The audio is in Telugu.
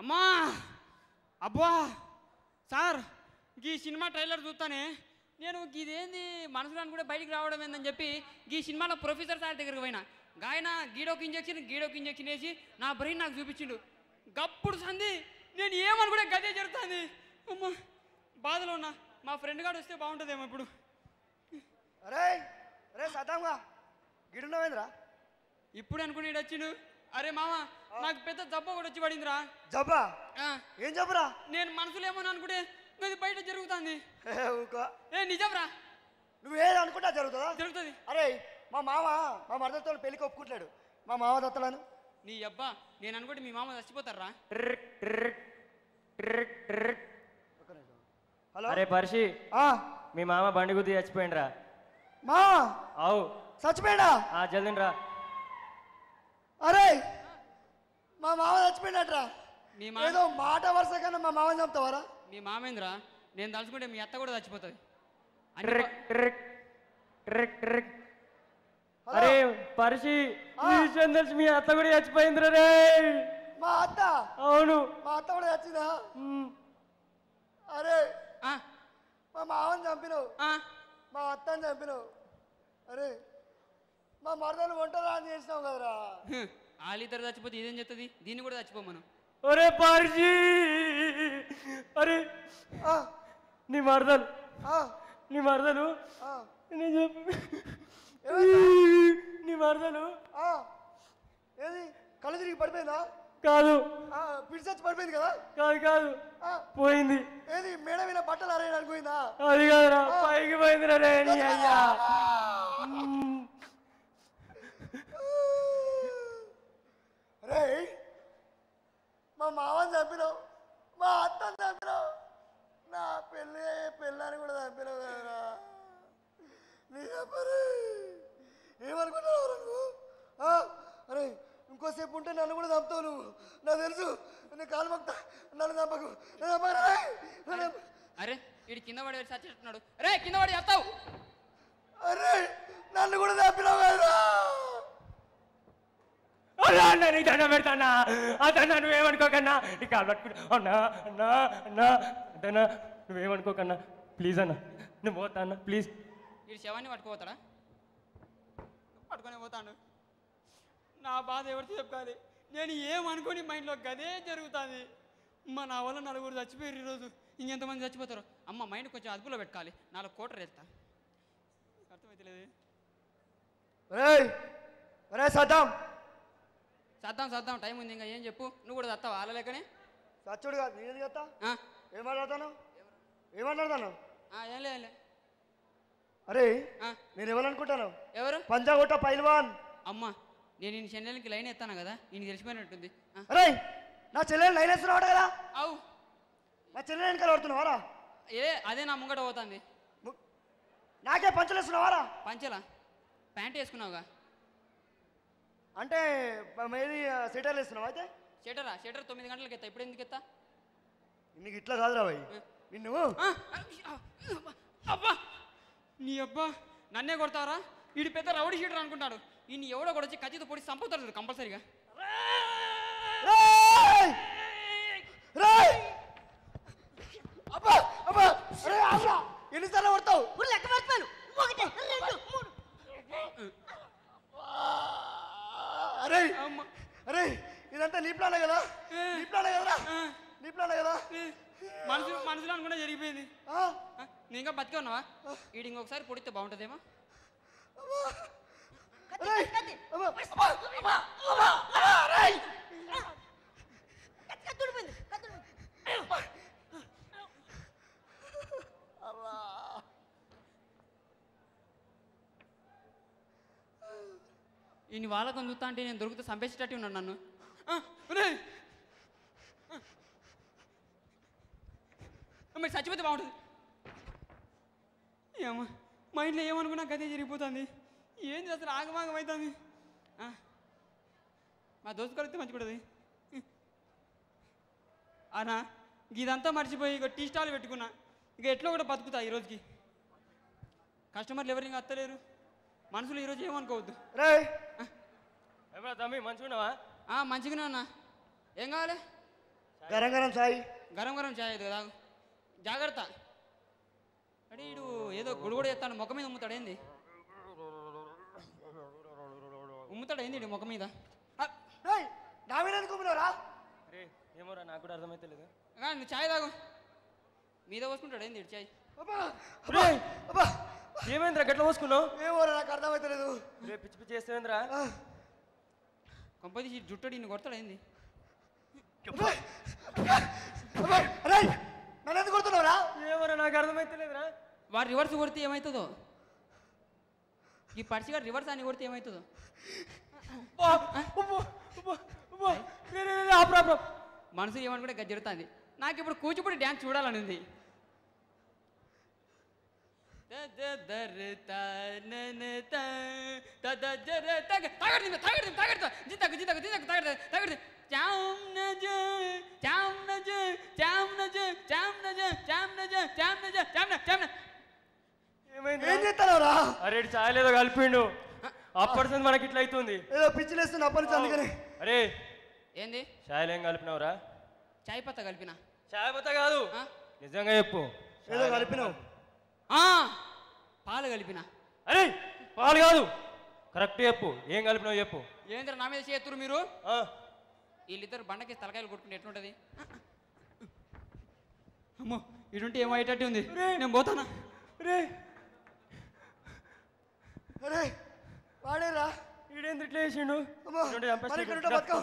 అమ్మా! అబ్బా! సార్ ఈ సినిమా ట్రైలర్ చూస్తానే. నేను ఇదేంది మనసులో కూడా బయటికి రావడం ఏందని చెప్పి ఈ సినిమాలో ప్రొఫెసర్ సార్ దగ్గరికి పోయినా. గాయన గీడోకి ఇంజెక్షన్ గీడోకి ఇంజెక్షన్ వేసి నా బ్రెయిన్ నాకు చూపించిండు. గప్పుడు సంది నేను ఏమని కూడా గదే జరుగుతుంది. అమ్మా! బాధలో ఉన్నా. మా ఫ్రెండ్ గారు వస్తే బాగుంటుందేమో ఇప్పుడు. అరే అరే సతాంగా గిడున్నావేంద్రా? ఇప్పుడు అనుకుని వచ్చిండు అరే మామ నాకు పెద్ద జబ్బ కూడా వచ్చి పడిందిరా. జబ్బా? ఆ, ఏం జబ్బురా? నేను మనసులో ఏమని అనుకుంటే ఇది బయట జరుగుతుంది. ఏ నిజంరా? నువ్వు ఏది అనుకుంటా జరుగుతుందా? జరుగుతుంది. అరే మా మామ మా మరదతో పెళ్ళికి ఒప్పుకుంటాడు మా మామ దత్తలను. నీ అబ్బా నేను అనుకుంటే మీ మామ చచ్చిపోతారా హలో? అరే పర్షి. ఆ, మీ మామ బండి గుద్ది చచ్చిపోయిండ్రా. మా? అవు చచ్చిపోయాడా? ఆ జల్దిని రా అరే మా మామ చచ్చిపోయినట్రా. మీ మా ఏదో మాట వరుస కన్నా మా మామని చంపుతావారా? మీ మామేంద్ర? నేను తలుచుకుంటే మీ అత్త కూడా చచ్చిపోతుంది. అన్ని ట్రిక్ ట్రిక్ ట్రిక్? అరే పర్షి ఈ విషయం తెలిసి మీ అత్త కూడా చచ్చిపోయిందిరా రే. మా అత్త? అవును. మా అత్త కూడా చచ్చిందా. అరే ఆ, మా మామని చంపినావు ఆ, మా అత్తని చంపినావు అరే మా మరదలు వంటరా అని చేసినావు కదరా. వాళ్ళిద్దరు చచ్చిపోతే ఇదేం చెప్తుంది దీన్ని కూడా చచ్చిపోమను అరే పర్షి అరే! ఆ, నీ మరదలు. ఆ, నీ మరదలు. ఆ, నేను చెప్పు ఏమైందా? నీ మరదలు. ఆ. ఏది? కళ్ళు తిరిగి పడిపోయిందా? కాదు. ఆ, పిడిచచ్చి పడిపోయింది కదా? కాదు కాదు. ఆ, పోయింది. ఏది? మేడ మీద బట్టలు అరేయడానికి పోయిందా? అది కాదురా పైకి పోయిందిరా రే నీ అయ్యా మ్. రే మా మామని చంపినావు మా అత్తని చంపినావు నా పెళ్ళి పెళ్ళాన్ని కూడా చంపినావు కదరా నీ చెప్పరే ఏమనుకుంటున్నావు రా నువ్వు ఆ? అరే ఇంకోసేపు ఉంటే నన్ను కూడా చంపుతావు నువ్వు. నాకు తెలుసు నీ కాలు మొక్తా నన్ను చంపకు. నన్ను చంపకు రే. నన్ను చంపకు. అరే ఇటు కింద పడి చచ్చేట్టున్నాడు రే కింద పడి చేస్తావు. అరే నన్ను కూడా చంపినావు కదరా. అన్నా అన్నా. నీకు దండం పెడతానా అదన్నా నువ్వేమనుకోకన్నా నీ కాలు పట్టుకున్నా అన్నా అన్నా అన్నా అదన్నా నువ్వేమనుకోకన్నా ప్లీజ్ అన్న నువ్వు పోతా అన్న ప్లీజ్. వీడు శవాన్ని పట్టుకుపోతాడా? పట్టుకొని పోతాడు. నా బాధ ఎవరితో చెప్పాలి? నేను ఏమనుకోని మైండ్లో గదే జరుగుతుంది? అమ్మ నా వల్ల నలుగురు చచ్చిపోయారు ఈరోజు ఇంకెంతమంది చచ్చిపోతారు? అమ్మ మైండ్ కొంచెం అదుపులో పెట్టాలి నాలుగు కోటర్ వేస్తా అర్థమైతలేదు? రే రే సద్దాం చద్దాం చద్దాం టైం ఉంది ఇంకా. ఏం చెప్పు? నువ్వు కూడా చస్తావా వాళ్ళ లెక్కనే? సచ్చుడు కాదు నేను చెప్తా ఏం మాట్లాడతాను ఏం మాట్లాడతాను ఆ, ఏం లే ఏం లే అరే నేను ఎవరనుకుంటాను? ఎవరు? పంజాగుట్ట పైల్వాన్. అమ్మ. నేను ఈ చెన్నెలకి లైన్ ఎత్తాను కదా? నేను తెలిసిపోయినట్టుంది. అరే నా చెల్లెలు లైన్ వేస్తున్నావాడు కదా? అవు. నా చెల్లెలు వెనకాల పడుతున్నావారా? ఏ అదే నా ముంగట పోతుంది. నాకే పంచలు వేస్తున్నావారా? పంచలా? ప్యాంట్ వేసుకున్నావుగా? అంటే ఏది సెటర్లు వేస్తున్నావు అయితే? షెటరా షెటర్ తొమ్మిది గంటలకు ఎత్తా. ఇప్పుడు ఎందుకు ఎత్తా? నీకు ఇట్లా కాదురా భయ్. నిన్ను? అబ్బా! నీ అబ్బా! నన్నే కొడతారా వీడి పెద్ద రౌడీ షీటర్ అనుకుంటాడు. ఈయన ఎవడో కూడా వచ్చి కత్తితో పొడి చంపుతాడు చూడు కంపల్సరీగా రేయ్! రేయ్! అబ్బా అబ్బా అరే ఆగురా ఎన్నిసార్లు కొడతావు లెక్క మర్చిపోయాను ఒకటి రెండు మూడు అరే అమ్మ. అరే ఇదంతా నీ ప్లానే కదా నీ ప్లానే కదరా ఆ, నీ ప్లానే కదా ఏ, మనసు మనసులో అనుకుంటే జరిగిపోయింది ఆ? ఆ, నీ ఇంకా బతికే ఉన్నావా వీడి ఇంకొకసారి పొడితే బాగుంటుందేమో ఈయన వాళ్ళకం చూస్తా అంటే నేను దొరికితే చంపేసేటట్టు ఉన్నాను నన్ను. మరి చచ్చిపోతే బాగుంటుంది. ఏమో మా ఇంట్లో ఏమనుకున్నా గదే జరిగిపోతుంది. ఏంది అసలు ఆగమాగం అవుతుంది. మా దోస్తు కలిస్తే మంచి కూడా అనా ఇదంతా మర్చిపోయి ఇక టీ స్టాల్ పెట్టుకున్నా. ఇక ఎట్లా కూడా బతుకుతా ఈ రోజుకి. కస్టమర్లు ఎవరు ఇంకా అత్తలేరు మనసులో ఈరోజు ఏమనుకోవద్దు. రేయ్! ఏమరా తమ్మి మంచిగున్నావా? ఆ, మంచిగానే ఉన్నా ఏం కావాలి? గరం గరం సాయి గరం గరం చాయ్ ఇది కదా జాగ్రత్త. అడి ఇడు ఏదో గుడుగుడు ఎత్తాను ముఖం మీద ఉమ్ముతాడు ఏంది? ఉమ్ముతాడు ఏంది ముఖం మీద? ఆ, రేయ్, నా మీద ఎందుకు ఉమ్మినావురా? రే ఏమోరా నాకు కూడా అర్థమైతే లేదు. నువ్వు చాయ్ తాగు. మీద పోసుకుంటాడు ఏంది ఈడు చాయ్? అబ్బా, అబ్బా, అబ్బా. ఏమైందిరా గట్ల పోసుకున్నావు? ఏమోరా నాకు అర్థమైతలేదు రే పిచ్చి పిచ్చి చేస్తావేంద్రా ఆ, కొంపదీసి జుట్టడి నిన్ను కొడతాడు ఏంది? నన్ను ఎందుకు కొడుతున్నావురా? ఏమోరా నాకు అర్థమైతే లేదురా. వాడు రివర్స్ కొడితే ఏమవుతుందో ఈ పర్సిగా రివర్స్ అని కొడితే ఏమవుతుందో మనసు ఏమనుకుంటే గజ్జరుతుంది నాకు ఇప్పుడు కూచిపూడి డ్యాన్స్ చూడాలని ఉంది ఏమైంది? ఏం చేస్తున్నావురా అరే ఇటు చాయ్ లేదో కలిపిండు. అప్పటి మనకి ఇట్లా అవుతుంది ఏదో పిచ్చిలేస్తున్నా అప్పటి నుంచి అందుకని. అరే. ఏంది? చాయ్లు ఏం కలిపినావురా? చాయ్ పత్తా కలిపిన? చాయ్ పత్తా కాదు? నిజంగా చెప్పు. ఏదో కలిపినావు. ఆ, పాలు కలిపిన. అరే పాలు కాదు. కరెక్ట్ చెప్పు. ఏం కలిపినావు చెప్పు. ఏంద్ర నా మీద చేతురు మీరు? ఆ, వీళ్ళిద్దరు బండకి తలకాయలు కొట్టుకుంటే ఎట్లుంటది? అమ్మో ఇటుంటే ఏమయ్యేటట్టు ఉంది. నేను పోతానా? రే అరే వాడేరా? ఈడేంద్ర ఇట్లా చేసిండు? అమ్మా. మరి ఇక్కడ ఉంటే బతకవు